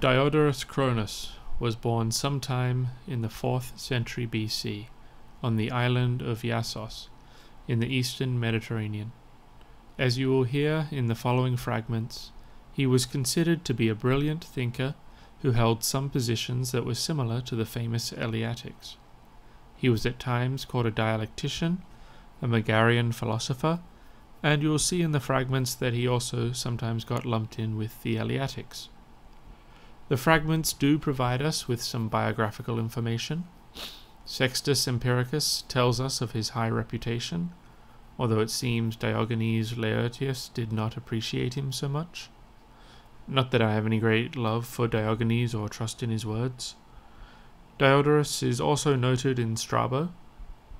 Diodorus Cronus was born sometime in the 4th century BC on the island of Iassos in the eastern Mediterranean. As you will hear in the following fragments, he was considered to be a brilliant thinker who held some positions that were similar to the famous Eleatics. He was at times called a dialectician, a Megarian philosopher, and you will see in the fragments that he also sometimes got lumped in with the Eleatics. The fragments do provide us with some biographical information. Sextus Empiricus tells us of his high reputation, although it seems Diogenes Laertius did not appreciate him so much. Not that I have any great love for Diogenes or trust in his words. Diodorus is also noted in Strabo.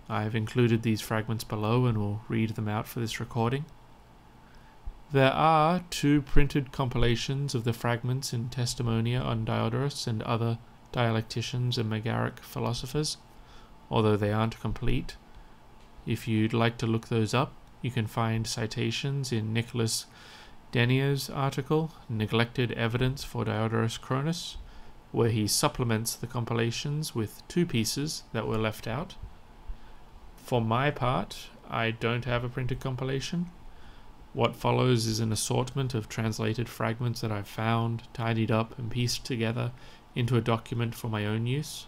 I have included these fragments below and will read them out for this recording. There are two printed compilations of the fragments in Testimonia on Diodorus and other dialecticians and Megaric philosophers, although they aren't complete. If you'd like to look those up, you can find citations in Nicholas Denyer's article, Neglected Evidence for Diodorus Cronus, where he supplements the compilations with two pieces that were left out. For my part, I don't have a printed compilation. What follows is an assortment of translated fragments that I've found, tidied up, and pieced together into a document for my own use.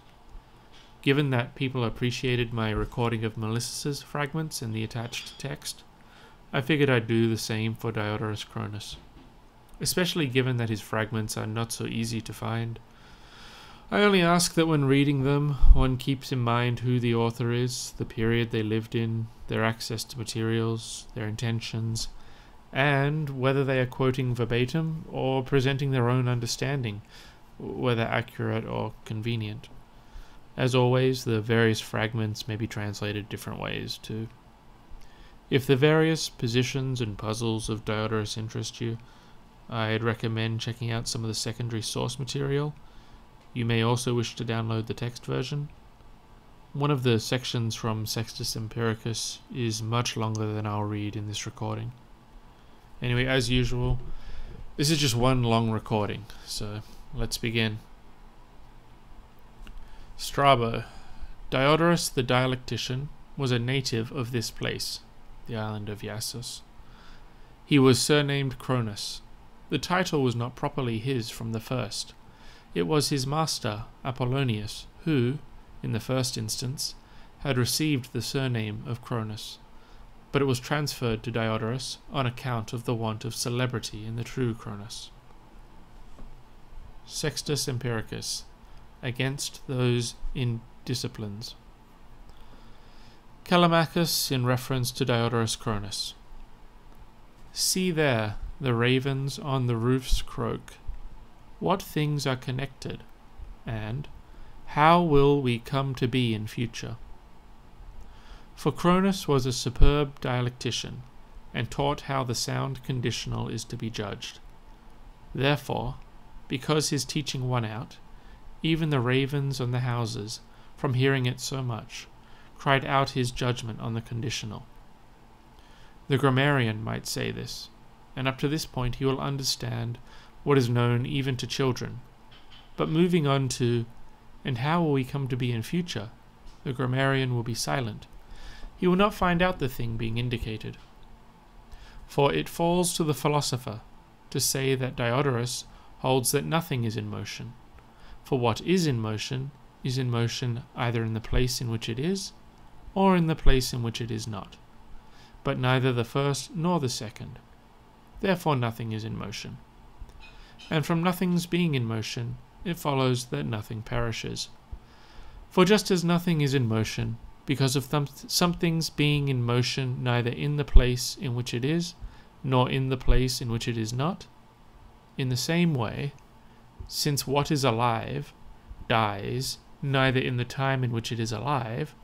Given that people appreciated my recording of Melissus's fragments in the attached text, I figured I'd do the same for Diodorus Cronus, especially given that his fragments are not so easy to find. I only ask that when reading them, one keeps in mind who the author is, the period they lived in, their access to materials, their intentions, and whether they are quoting verbatim or presenting their own understanding, whether accurate or convenient. As always, the various fragments may be translated different ways, too. If the various positions and puzzles of Diodorus interest you, I'd recommend checking out some of the secondary source material. You may also wish to download the text version. One of the sections from Sextus Empiricus is much longer than I'll read in this recording. Anyway, as usual, this is just one long recording, so let's begin. Strabo. Diodorus the dialectician was a native of this place, the island of Iassos. He was surnamed Cronus. The title was not properly his from the first. It was his master, Apollonius, who, in the first instance, had received the surname of Cronus but it was transferred to Diodorus on account of the want of celebrity in the true Cronus. Sextus Empiricus against those indisciplines. Callimachus in reference to Diodorus Cronus. See there the ravens on the roofs croak. What things are connected? And how will we come to be in future? For Cronus was a superb dialectician, and taught how the sound conditional is to be judged. Therefore, because his teaching won out, even the ravens on the houses, from hearing it so much, cried out his judgment on the conditional. The grammarian might say this, and up to this point he will understand what is known even to children. But moving on to, and how will we come to be in future, the grammarian will be silent, he will not find out the thing being indicated. For it falls to the philosopher to say that Diodorus holds that nothing is in motion, for what is in motion is in motion either in the place in which it is, or in the place in which it is not, but neither the first nor the second. Therefore nothing is in motion. And from nothing's being in motion, it follows that nothing perishes. For just as nothing is in motion, because of th- something's being in motion neither in the place in which it is, nor in the place in which it is not. In the same way, since what is alive dies neither in the time in which it is alive,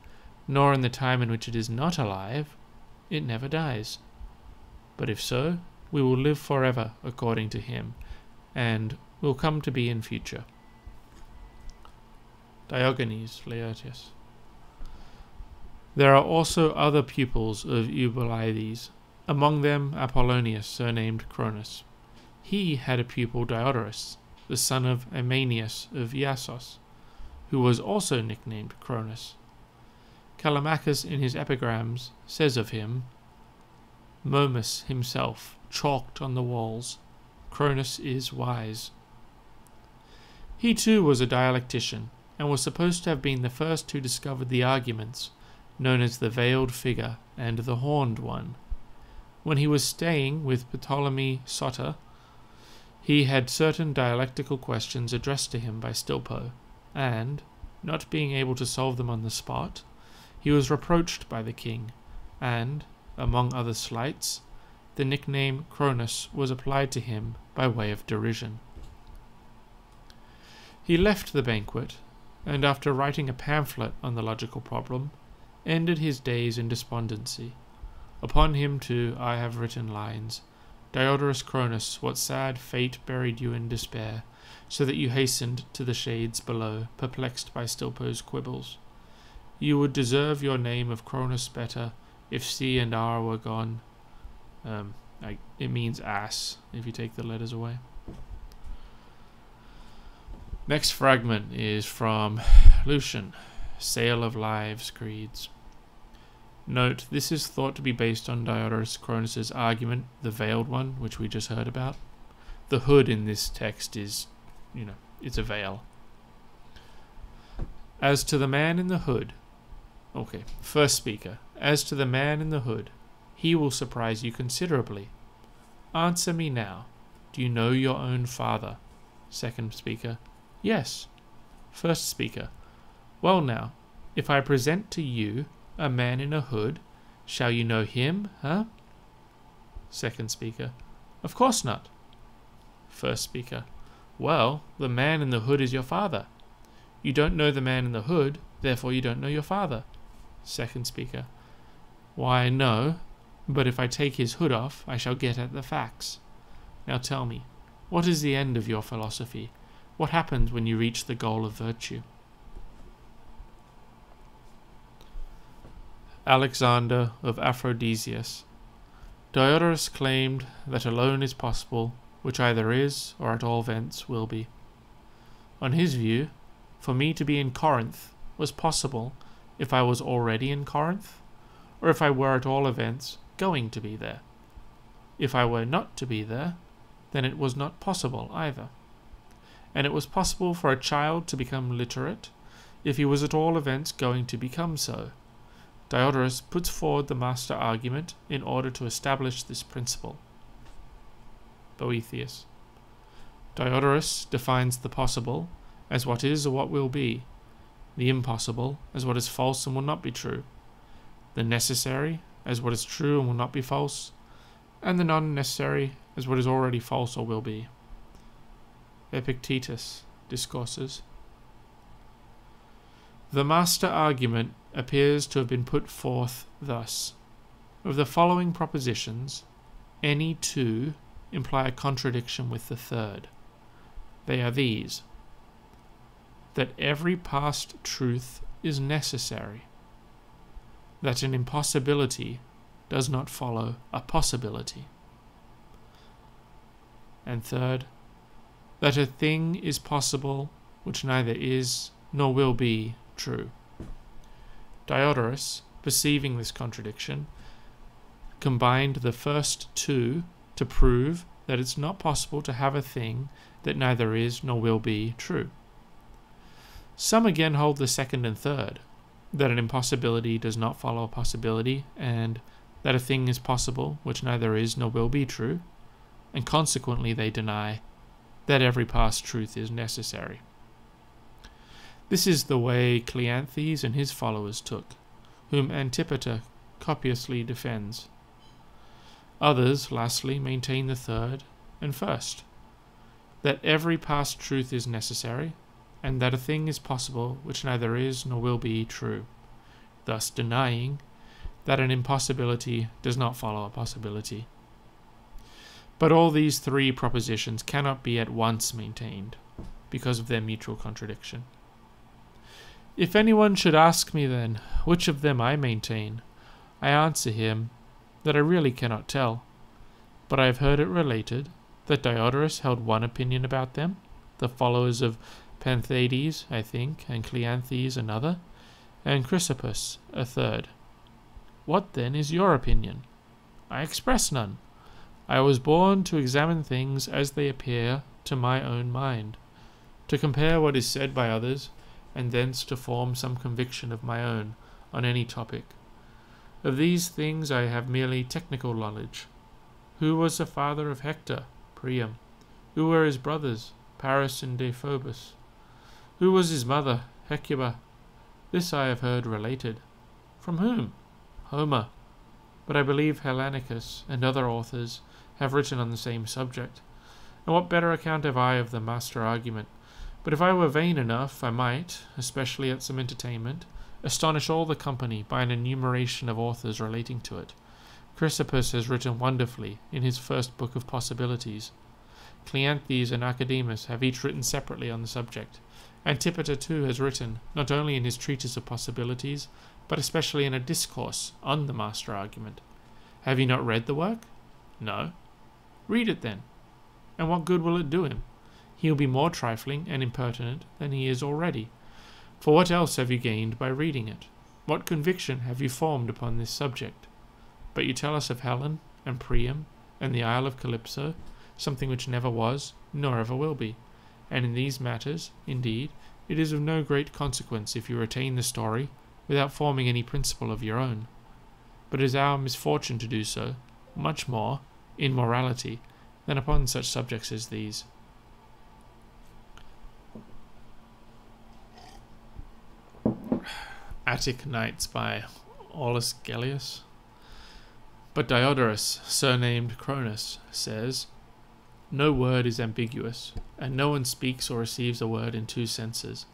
nor in the time in which it is not alive, it never dies. But if so, we will live forever according to him, and will come to be in future. Diogenes Laertius. There are also other pupils of Eubulides, among them Apollonius, surnamed Cronus. He had a pupil Diodorus, the son of Ameinias of Iassos, who was also nicknamed Cronus. Callimachus in his epigrams says of him, Momus himself chalked on the walls, Cronus is wise. He too was a dialectician, and was supposed to have been the first who discovered the arguments, known as the veiled figure and the horned one. When he was staying with Ptolemy Soter, he had certain dialectical questions addressed to him by Stilpo, and, not being able to solve them on the spot, he was reproached by the king, and, among other slights, the nickname Cronus was applied to him by way of derision. He left the banquet, and after writing a pamphlet on the logical problem, ended his days in despondency. Upon him, too, I have written lines. Diodorus Cronus, what sad fate buried you in despair, so that you hastened to the shades below, perplexed by Stilpo's quibbles? You would deserve your name of Cronus better if C and R were gone. Um, I, it means ass if you take the letters away. Next fragment is from Lucian, Sale of Lives Creeds. Note, this is thought to be based on Diodorus Cronus's argument, the veiled one, which we just heard about. The hood in this text is, you know, it's a veil. As to the man in the hood, Okay, first speaker. As to the man in the hood, he will surprise you considerably. Answer me now. Do you know your own father? Second speaker. Yes. First speaker. Well now, if I present to you a man in a hood, shall you know him, huh? Second speaker. Of course not. First speaker. Well, the man in the hood is your father. You don't know the man in the hood, therefore you don't know your father. Second speaker. Why, no, but if I take his hood off, I shall get at the facts. Now tell me, what is the end of your philosophy? What happens when you reach the goal of virtue? Alexander of Aphrodisias. Diodorus claimed that alone is possible, which either is, or at all events will be. On his view, for me to be in Corinth was possible if I was already in Corinth, or if I were at all events going to be there. If I were not to be there, then it was not possible either. And it was possible for a child to become literate if he was at all events going to become so. Diodorus puts forward the master argument in order to establish this principle. Boethius. Diodorus defines the possible as what is or what will be, the impossible as what is false and will not be true, the necessary as what is true and will not be false, and the non necessary as what is already false or will be. Epictetus discourses. The master argument appears to have been put forth thus. Of the following propositions, any two imply a contradiction with the third. They are these that every past truth is necessary, that an impossibility does not follow a possibility. And third, that a thing is possible which neither is nor will be true. Diodorus, perceiving this contradiction, combined the first two to prove that it's not possible to have a thing that neither is nor will be true. Some again hold the second and third, that an impossibility does not follow a possibility, and that a thing is possible which neither is nor will be true, and consequently they deny that every past truth is necessary. This is the way Cleanthes and his followers took, whom Antipater copiously defends. Others, lastly, maintain the third and first, that every past truth is necessary, and that a thing is possible which neither is nor will be true, thus denying that an impossibility does not follow a possibility. But all these three propositions cannot be at once maintained, because of their mutual contradiction. If anyone should ask me then, which of them I maintain, I answer him that I really cannot tell, but I have heard it related that Diodorus held one opinion about them, the followers of Panthoides, I think, and Cleanthes another, and Chrysippus a third. What then is your opinion? I express none. I was born to examine things as they appear to my own mind, to compare what is said by others, and thence to form some conviction of my own on any topic. Of these things I have merely technical knowledge. Who was the father of Hector, Priam? Who were his brothers, Paris and Deiphobus? Who was his mother, Hecuba? This I have heard related. From whom? Homer. But I believe Hellanicus and other authors have written on the same subject. And what better account have I of the master argument? But if I were vain enough, I might, especially at some entertainment, astonish all the company by an enumeration of authors relating to it. Chrysippus has written wonderfully in his first book of possibilities. Cleanthes and Archedemus have each written separately on the subject. Antipater too has written, not only in his treatise of possibilities, but especially in a discourse on the master argument. Have you not read the work? No. Read it then. And what good will it do him? He will be more trifling and impertinent than he is already. For what else have you gained by reading it? What conviction have you formed upon this subject? But you tell us of Helen and Priam and the Isle of Calypso, something which never was, nor ever will be. And in these matters, indeed, it is of no great consequence if you retain the story without forming any principle of your own. But it is our misfortune to do so, much more, in morality, than upon such subjects as these. Attic Nights by Aulus Gellius. But Diodorus, surnamed Cronus, says, No word is ambiguous, and no one speaks or receives a word in two senses,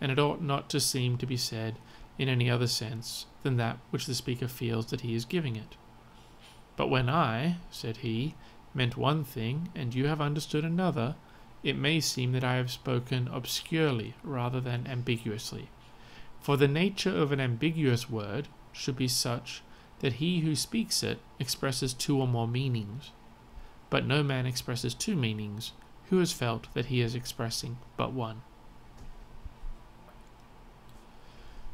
and it ought not to seem to be said in any other sense than that which the speaker feels that he is giving it. But when I, said he, meant one thing, and you have understood another, it may seem that I have spoken obscurely rather than ambiguously. For the nature of an ambiguous word should be such that he who speaks it expresses two or more meanings. But no man expresses two meanings who has felt that he is expressing but one.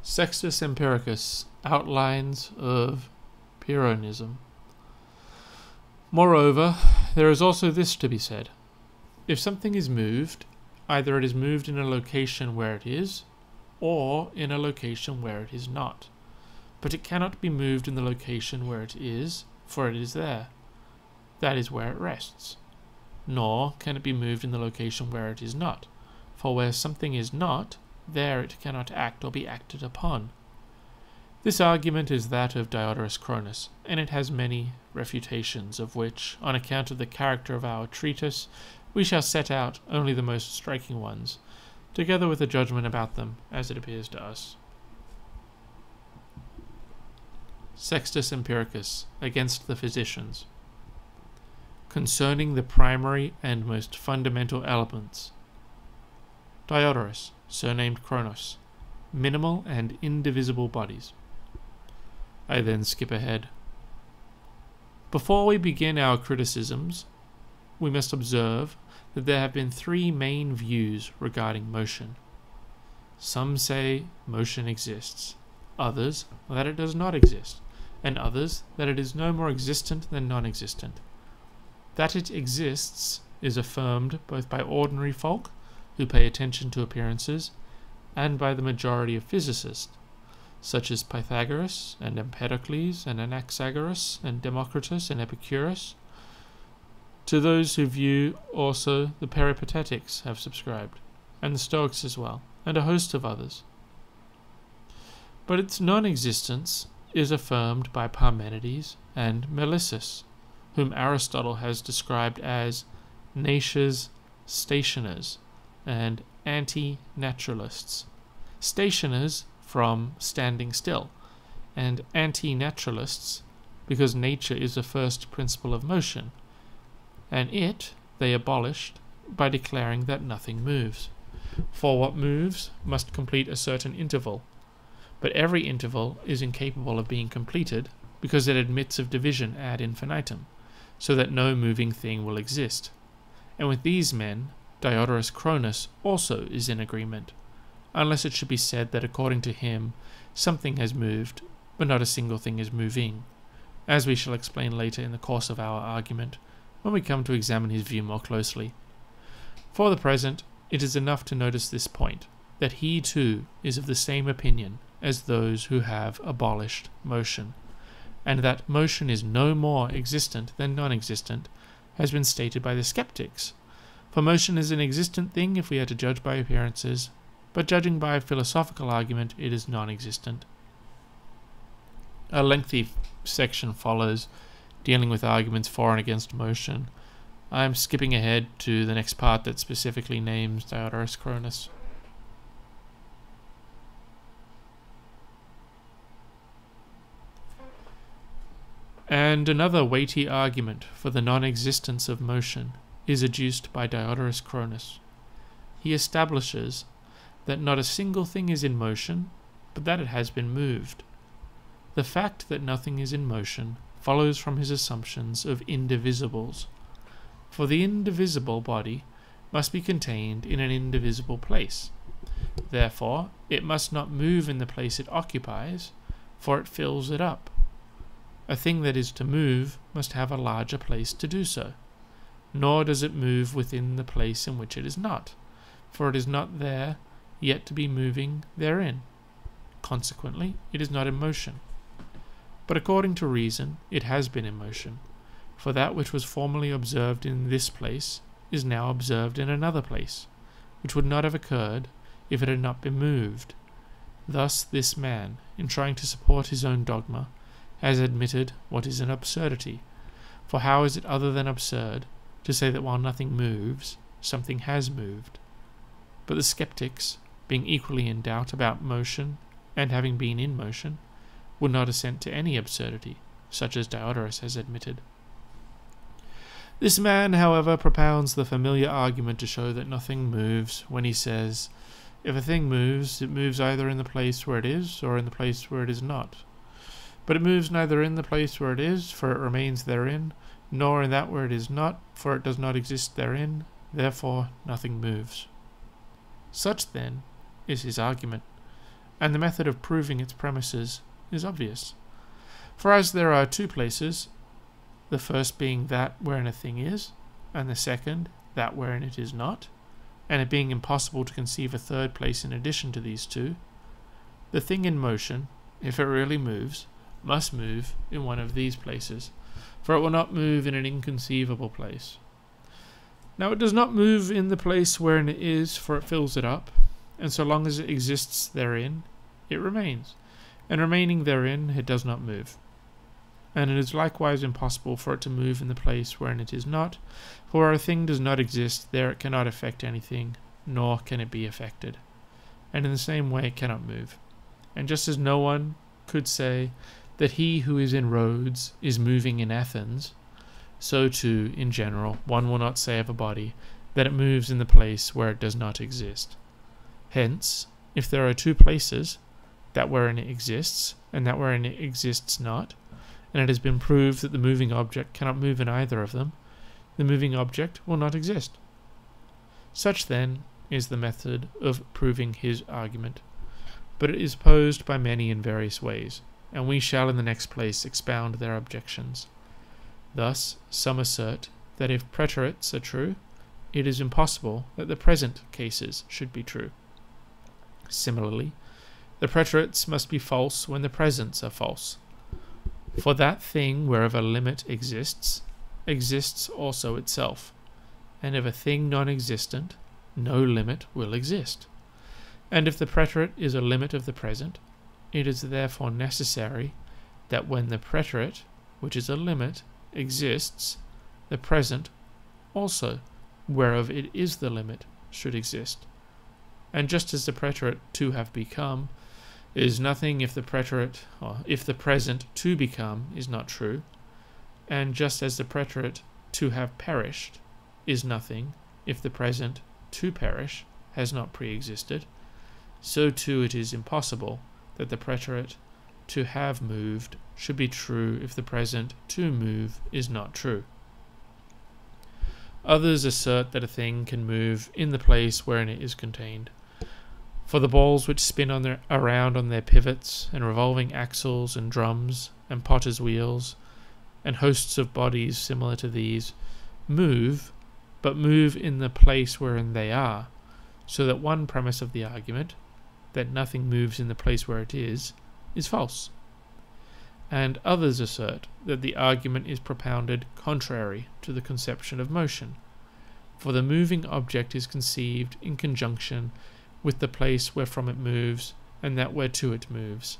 Sextus Empiricus Outlines of Pyrrhonism. Moreover, there is also this to be said. If something is moved, either it is moved in a location where it is, or in a location where it is not but it cannot be moved in the location where it is, for it is there. That is where it rests. Nor can it be moved in the location where it is not, for where something is not, there it cannot act or be acted upon. This argument is that of Diodorus Cronus, and it has many refutations, of which, on account of the character of our treatise, we shall set out only the most striking ones, together with a judgment about them, as it appears to us. Sextus Empiricus against the physicians concerning the primary and most fundamental elements. Diodorus, surnamed Cronus, minimal and indivisible bodies. I then skip ahead. Before we begin our criticisms, we must observe that there have been three main views regarding motion. Some say motion exists, others that it does not exist, and others that it is no more existent than non existent. That it exists is affirmed both by ordinary folk, who pay attention to appearances, and by the majority of physicists, such as Pythagoras and Empedocles and Anaxagoras and Democritus and Epicurus. To those who view also the Peripatetics have subscribed, and the Stoics as well, and a host of others. But its non existence is affirmed by Parmenides and Melissus, whom Aristotle has described as Nature's stationers and anti naturalists. Stationers from standing still, and anti naturalists because nature is the first principle of motion, and it they abolished by declaring that nothing moves. For what moves must complete a certain interval, but every interval is incapable of being completed because it admits of division ad infinitum, so that no moving thing will exist. And with these men, Diodorus Cronus also is in agreement, unless it should be said that according to him something has moved, but not a single thing is moving, as we shall explain later in the course of our argument, when we come to examine his view more closely. For the present, it is enough to notice this point, that he too is of the same opinion as those who have abolished motion, and that motion is no more existent than non existent, has been stated by the skeptics. For motion is an existent thing if we are to judge by appearances, but judging by a philosophical argument, it is non existent. A lengthy section follows dealing with arguments for and against motion. I'm skipping ahead to the next part that specifically names Diodorus Cronus. And another weighty argument for the non existence of motion is adduced by Diodorus Cronus. He establishes that not a single thing is in motion, but that it has been moved. The fact that nothing is in motion follows from his assumptions of indivisibles, for the indivisible body must be contained in an indivisible place. Therefore, it must not move in the place it occupies, for it fills it up. A thing that is to move must have a larger place to do so nor does it move within the place in which it is not, for it is not there yet to be moving therein. Consequently, it is not in motion. But according to reason, it has been in motion, for that which was formerly observed in this place is now observed in another place, which would not have occurred if it had not been moved. Thus, this man, in trying to support his own dogma, has admitted what is an absurdity. For how is it other than absurd to say that while nothing moves, something has moved. But the skeptics, being equally in doubt about motion and having been in motion, would not assent to any absurdity, such as Diodorus has admitted. This man, however, propounds the familiar argument to show that nothing moves when he says, If a thing moves, it moves either in the place where it is or in the place where it is not. But it moves neither in the place where it is, for it remains therein, nor in that where it is not, for it does not exist therein, therefore nothing moves. Such, then, is his argument, and the method of proving its premises is obvious. For as there are two places, the first being that wherein a thing is, and the second that wherein it is not, and it being impossible to conceive a third place in addition to these two, the thing in motion, if it really moves, must move in one of these places for it will not move in an inconceivable place. Now it does not move in the place wherein it is, for it fills it up, and so long as it exists therein, it remains, and remaining therein, it does not move. And it is likewise impossible for it to move in the place wherein it is not, for where a thing does not exist, there it cannot affect anything, nor can it be affected. And in the same way, it cannot move. And just as no one could say that he who is in Rhodes is moving in Athens, so too, in general, one will not say of a body that it moves in the place where it does not exist. Hence, if there are two places, that wherein it exists and that wherein it exists not, and it has been proved that the moving object cannot move in either of them, the moving object will not exist. Such, then, is the method of proving his argument, but it is posed by many in various ways and we shall in the next place expound their objections. Thus, some assert that if preterites are true, it is impossible that the present cases should be true. Similarly, the preterites must be false when the presents are false. For that thing whereof a limit exists, exists also itself, and if a thing non existent, no limit will exist. And if the preterite is a limit of the present, it is therefore necessary that when the preterite, which is a limit, exists, the present also, whereof it is the limit, should exist. And just as the preterite to have become is nothing if the preterite, or if the present to become is not true, and just as the preterite to have perished is nothing if the present to perish has not pre-existed, so too it is impossible that the preterite to have moved should be true if the present to move is not true. Others assert that a thing can move in the place wherein it is contained. For the balls which spin on their, around on their pivots, and revolving axles and drums, and potter's wheels, and hosts of bodies similar to these, move, but move in the place wherein they are, so that one premise of the argument, that nothing moves in the place where it is, is false. And others assert that the argument is propounded contrary to the conception of motion, for the moving object is conceived in conjunction with the place wherefrom it moves and that whereto it moves.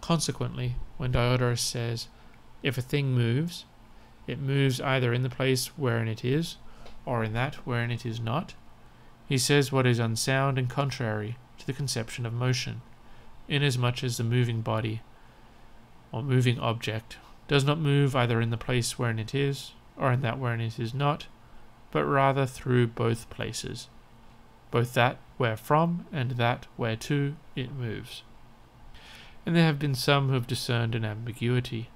Consequently, when Diodorus says, If a thing moves, it moves either in the place wherein it is, or in that wherein it is not, he says what is unsound and contrary to the conception of motion, inasmuch as the moving body, or moving object, does not move either in the place wherein it is, or in that wherein it is not, but rather through both places, both that wherefrom and that whereto it moves. And there have been some who have discerned an ambiguity,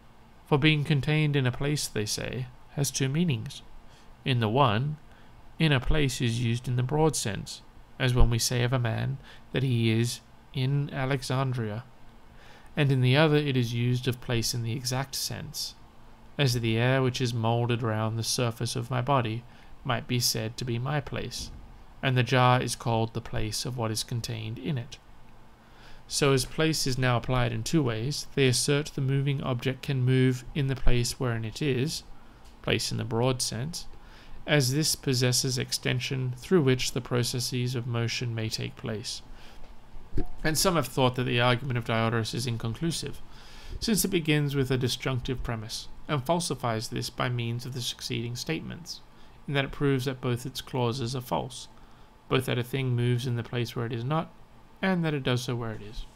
for being contained in a place, they say, has two meanings. In the one, in a place is used in the broad sense, as when we say of a man that he is in Alexandria, and in the other it is used of place in the exact sense, as the air which is moulded round the surface of my body might be said to be my place, and the jar is called the place of what is contained in it. So as place is now applied in two ways, they assert the moving object can move in the place wherein it is, place in the broad sense, as this possesses extension through which the processes of motion may take place. And some have thought that the argument of Diodorus is inconclusive, since it begins with a disjunctive premise, and falsifies this by means of the succeeding statements, in that it proves that both its clauses are false, both that a thing moves in the place where it is not, and that it does so where it is.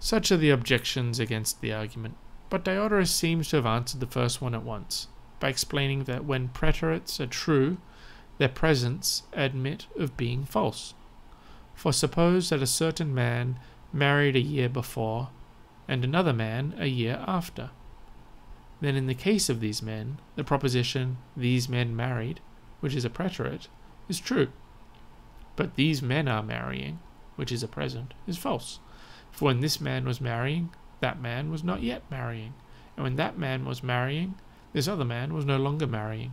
Such are the objections against the argument, but Diodorus seems to have answered the first one at once, by explaining that when preterites are true, their presents admit of being false. For suppose that a certain man married a year before, and another man a year after. Then in the case of these men, the proposition, these men married, which is a preterite, is true. But these men are marrying, which is a present, is false. For when this man was marrying, that man was not yet marrying. And when that man was marrying, this other man was no longer marrying.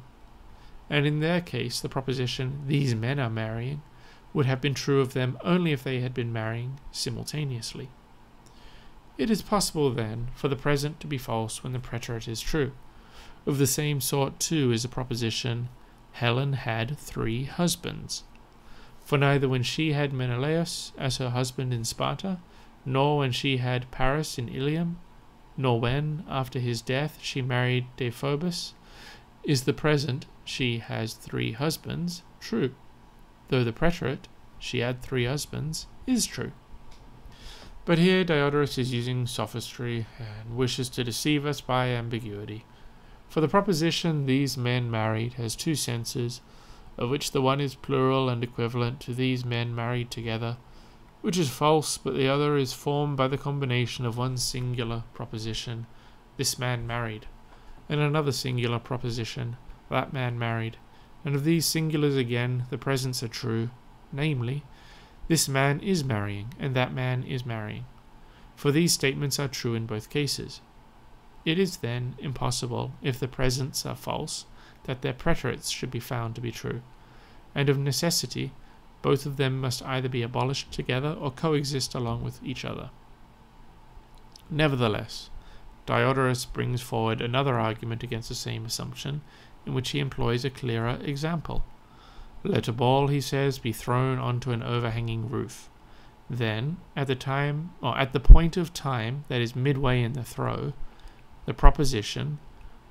And in their case, the proposition, these men are marrying, would have been true of them only if they had been marrying simultaneously. It is possible, then, for the present to be false when the preterite is true. Of the same sort, too, is the proposition, Helen had three husbands. For neither when she had Menelaus as her husband in Sparta, nor when she had Paris in Ilium, nor when, after his death, she married Deiphobus, is the present, she has three husbands, true, though the preterite, she had three husbands, is true. But here Diodorus is using sophistry and wishes to deceive us by ambiguity. For the proposition these men married has two senses, of which the one is plural and equivalent to these men married together, which is false, but the other is formed by the combination of one singular proposition, this man married, and another singular proposition, that man married, and of these singulars again the presents are true, namely, this man is marrying, and that man is marrying. For these statements are true in both cases. It is then impossible, if the presents are false, that their preterites should be found to be true, and of necessity both of them must either be abolished together or coexist along with each other. Nevertheless, Diodorus brings forward another argument against the same assumption, in which he employs a clearer example. Let a ball, he says, be thrown onto an overhanging roof. Then, at the time, or at the point of time that is midway in the throw, the proposition,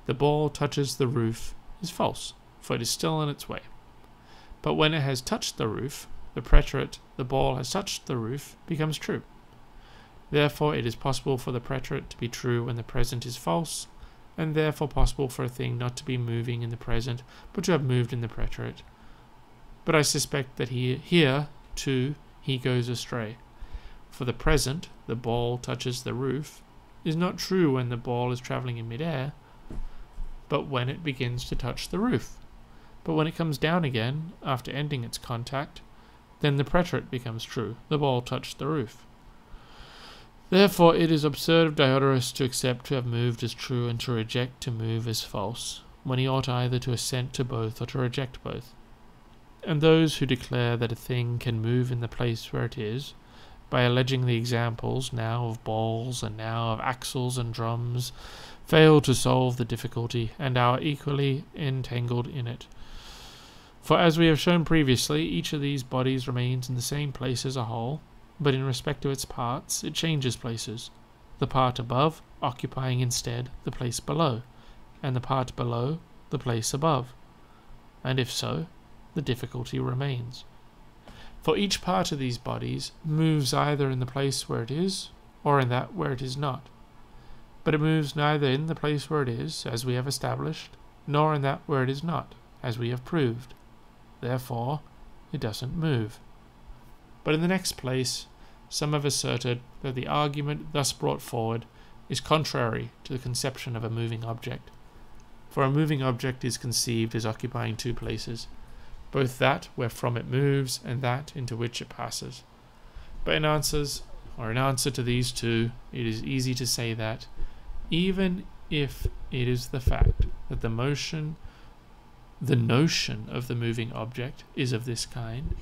the ball touches the roof, is false, for it is still on its way. But when it has touched the roof, the preterite, the ball has touched the roof, becomes true. Therefore, it is possible for the preterite to be true when the present is false, and therefore possible for a thing not to be moving in the present, but to have moved in the preterite. But I suspect that he, here, too, he goes astray. For the present, the ball touches the roof, is not true when the ball is travelling in midair, but when it begins to touch the roof But when it comes down again, after ending its contact, then the preterite becomes true. The ball touched the roof. Therefore, it is absurd of Diodorus to accept to have moved as true and to reject to move as false, when he ought either to assent to both or to reject both. And those who declare that a thing can move in the place where it is, by alleging the examples now of balls and now of axles and drums, fail to solve the difficulty and are equally entangled in it. For as we have shown previously, each of these bodies remains in the same place as a whole, but in respect to its parts it changes places, the part above occupying instead the place below, and the part below the place above. And if so, the difficulty remains. For each part of these bodies moves either in the place where it is, or in that where it is not. But it moves neither in the place where it is, as we have established, nor in that where it is not, as we have proved. Therefore, it doesn't move. But in the next place, some have asserted that the argument thus brought forward is contrary to the conception of a moving object. For a moving object is conceived as occupying two places, both that wherefrom it moves and that into which it passes. But in answers, or in answer to these two, it is easy to say that, even if it is the fact that the motion the notion of the moving object is of this kind,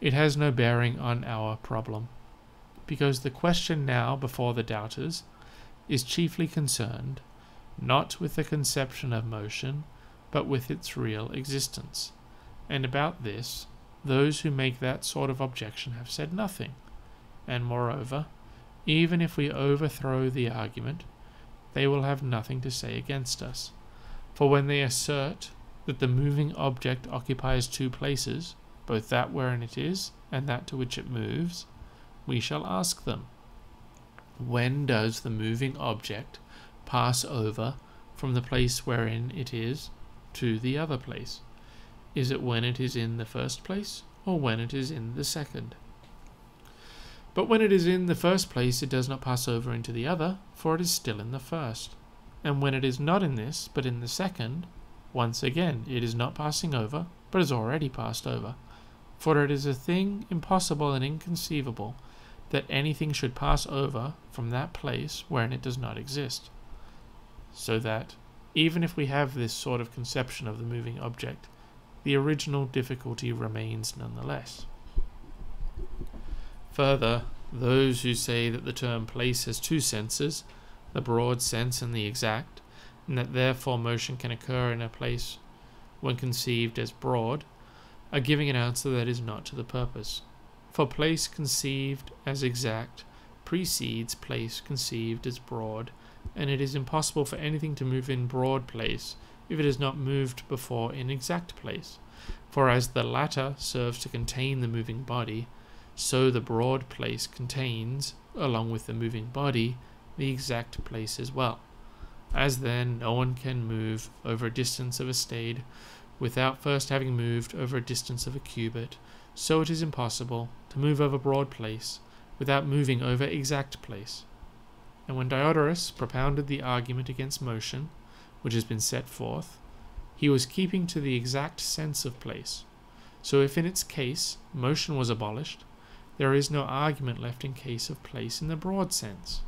it has no bearing on our problem, because the question now before the doubters is chiefly concerned not with the conception of motion, but with its real existence. And about this, those who make that sort of objection have said nothing. And moreover, even if we overthrow the argument, they will have nothing to say against us. For when they assert that the moving object occupies two places, both that wherein it is and that to which it moves, we shall ask them, When does the moving object pass over from the place wherein it is to the other place? Is it when it is in the first place, or when it is in the second? But when it is in the first place, it does not pass over into the other, for it is still in the first. And when it is not in this, but in the second, once again, it is not passing over, but has already passed over. For it is a thing impossible and inconceivable that anything should pass over from that place wherein it does not exist. So that, even if we have this sort of conception of the moving object, the original difficulty remains nonetheless. Further, those who say that the term place has two senses, the broad sense and the exact, and that therefore motion can occur in a place when conceived as broad, are giving an answer that is not to the purpose. For place conceived as exact precedes place conceived as broad, and it is impossible for anything to move in broad place if it has not moved before in exact place. For as the latter serves to contain the moving body, so the broad place contains, along with the moving body, the exact place as well. As then no one can move over a distance of a stade without first having moved over a distance of a cubit, so it is impossible to move over broad place without moving over exact place. And when Diodorus propounded the argument against motion, which has been set forth, he was keeping to the exact sense of place. So if in its case motion was abolished, there is no argument left in case of place in the broad sense.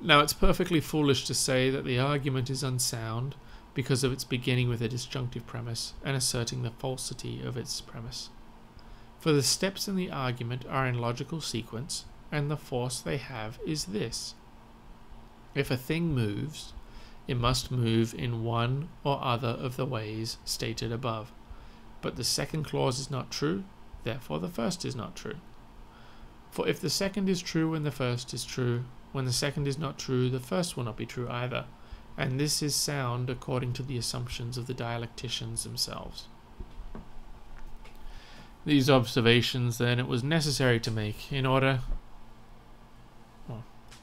Now, it's perfectly foolish to say that the argument is unsound because of its beginning with a disjunctive premise and asserting the falsity of its premise. For the steps in the argument are in logical sequence, and the force they have is this. If a thing moves, it must move in one or other of the ways stated above. But the second clause is not true, therefore the first is not true. For if the second is true when the first is true, when the second is not true, the first will not be true either, and this is sound according to the assumptions of the dialecticians themselves. These observations, then, it was necessary to make in order.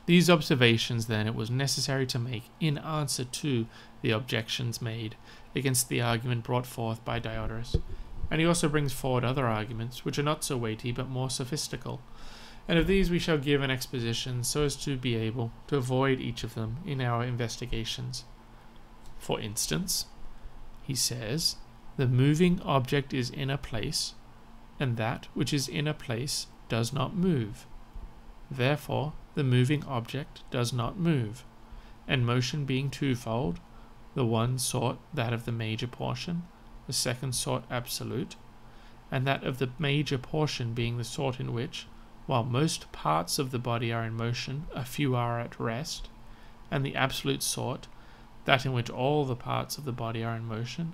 These observations, then, it was necessary to make in answer to the objections made against the argument brought forth by Diodorus. And he also brings forward other arguments, which are not so weighty but more sophistical, and of these we shall give an exposition so as to be able to avoid each of them in our investigations. For instance, he says, the moving object is in a place, and that which is in a place does not move. Therefore, the moving object does not move, and motion being twofold, the one sort that of the major portion, the second sort absolute, and that of the major portion being the sort in which, while most parts of the body are in motion, a few are at rest, and the absolute sort, that in which all the parts of the body are in motion,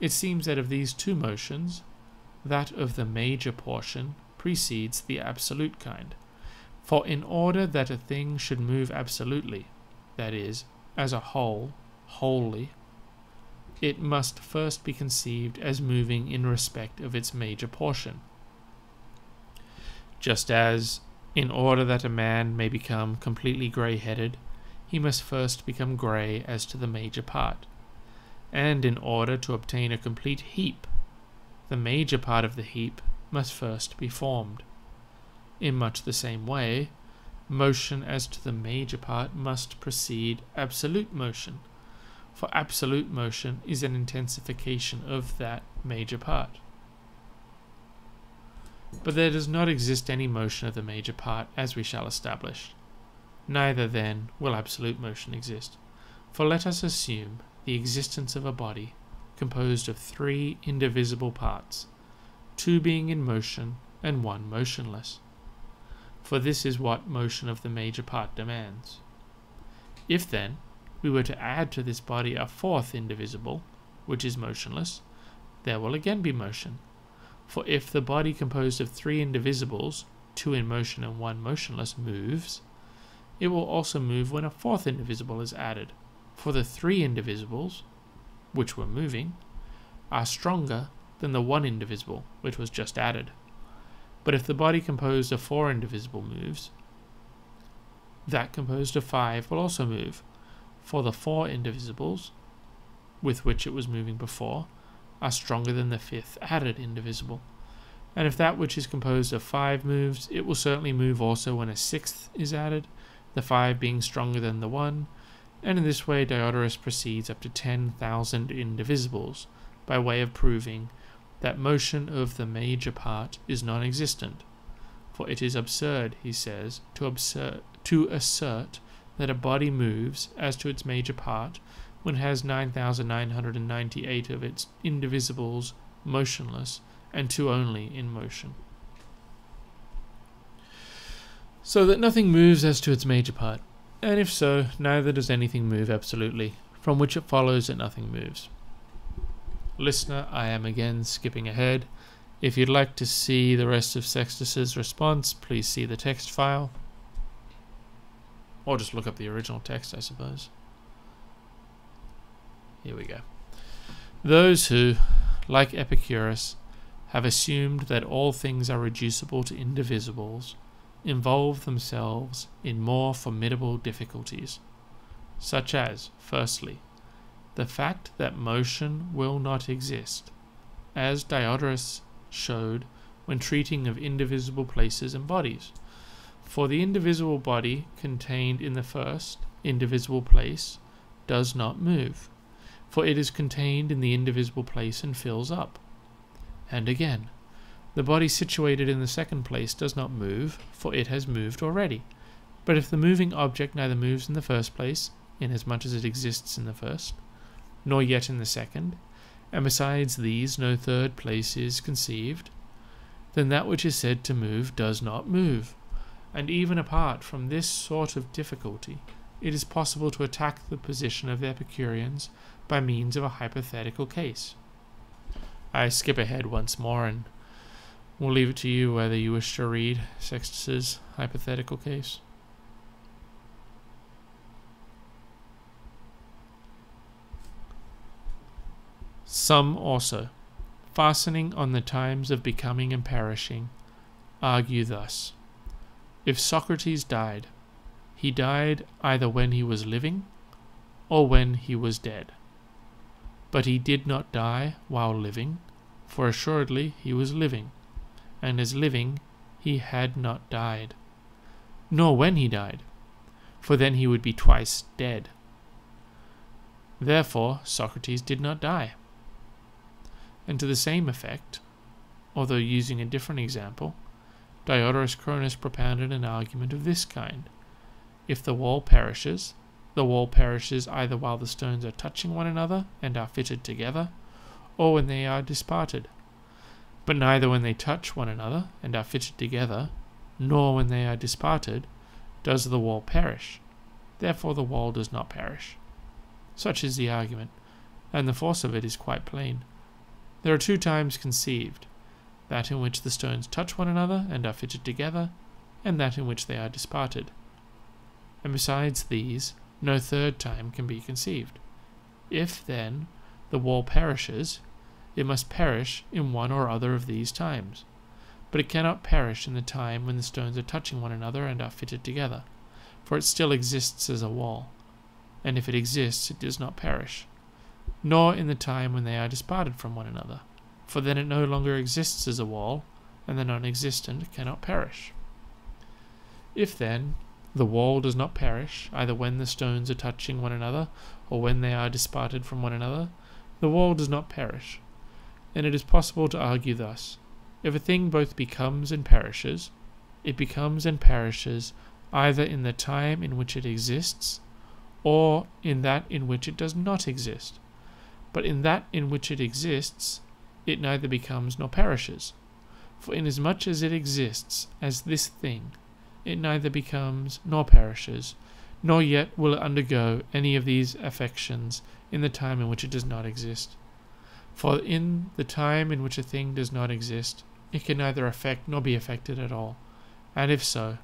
it seems that of these two motions, that of the major portion precedes the absolute kind. For in order that a thing should move absolutely, that is, as a whole, wholly, it must first be conceived as moving in respect of its major portion. Just as, in order that a man may become completely grey headed, he must first become grey as to the major part. And in order to obtain a complete heap, the major part of the heap must first be formed. In much the same way, motion as to the major part must precede absolute motion, for absolute motion is an intensification of that major part. But there does not exist any motion of the major part, as we shall establish. Neither, then, will absolute motion exist. For let us assume the existence of a body composed of three indivisible parts, two being in motion and one motionless. For this is what motion of the major part demands. If, then, we were to add to this body a fourth indivisible, which is motionless, there will again be motion. For if the body composed of three indivisibles, two in motion and one motionless, moves, it will also move when a fourth indivisible is added. For the three indivisibles, which were moving, are stronger than the one indivisible, which was just added. But if the body composed of four indivisible moves, that composed of five will also move, for the four indivisibles, with which it was moving before, are stronger than the fifth added indivisible. And if that which is composed of five moves, it will certainly move also when a sixth is added, the five being stronger than the one, and in this way Diodorus proceeds up to ten thousand indivisibles, by way of proving that motion of the major part is non existent. For it is absurd, he says, to, to assert that a body moves as to its major part when it has 9,998 of its indivisibles motionless and two only in motion. So that nothing moves as to its major part, and if so, neither does anything move absolutely, from which it follows that nothing moves. Listener, I am again skipping ahead. If you'd like to see the rest of Sextus's response, please see the text file. Or just look up the original text, I suppose. Here we go. Those who, like Epicurus, have assumed that all things are reducible to indivisibles involve themselves in more formidable difficulties, such as, firstly, the fact that motion will not exist, as Diodorus showed when treating of indivisible places and bodies. For the indivisible body contained in the first indivisible place does not move, for it is contained in the indivisible place and fills up. And again, the body situated in the second place does not move, for it has moved already. But if the moving object neither moves in the first place, inasmuch as it exists in the first, nor yet in the second, and besides these no third place is conceived, then that which is said to move does not move, and even apart from this sort of difficulty, it is possible to attack the position of the Epicureans by means of a hypothetical case. I skip ahead once more and we'll leave it to you whether you wish to read Sextus's hypothetical case. Some also, fastening on the times of becoming and perishing, argue thus. If Socrates died, he died either when he was living or when he was dead. But he did not die while living, for assuredly he was living, and as living he had not died, nor when he died, for then he would be twice dead. Therefore, Socrates did not die. And to the same effect, although using a different example, Diodorus Cronus propounded an argument of this kind. If the wall perishes, the wall perishes either while the stones are touching one another and are fitted together, or when they are disparted. But neither when they touch one another and are fitted together, nor when they are disparted, does the wall perish. Therefore the wall does not perish. Such is the argument, and the force of it is quite plain. There are two times conceived that in which the stones touch one another and are fitted together, and that in which they are disparted. And besides these, no third time can be conceived. If, then, the wall perishes, it must perish in one or other of these times. But it cannot perish in the time when the stones are touching one another and are fitted together, for it still exists as a wall and if it exists, it does not perish, nor in the time when they are disparted from one another, for then it no longer exists as a wall, and the non existent cannot perish. If then the wall does not perish, either when the stones are touching one another, or when they are disparted from one another, the wall does not perish. And it is possible to argue thus if a thing both becomes and perishes, it becomes and perishes either in the time in which it exists or in that in which it does not exist. But in that in which it exists, it neither becomes nor perishes. For inasmuch as it exists as this thing, it neither becomes nor perishes, nor yet will it undergo any of these affections in the time in which it does not exist. For in the time in which a thing does not exist, it can neither affect nor be affected at all, and if so,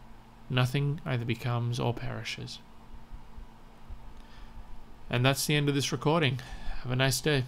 nothing either becomes or perishes. And that's the end of this recording. Have a nice day.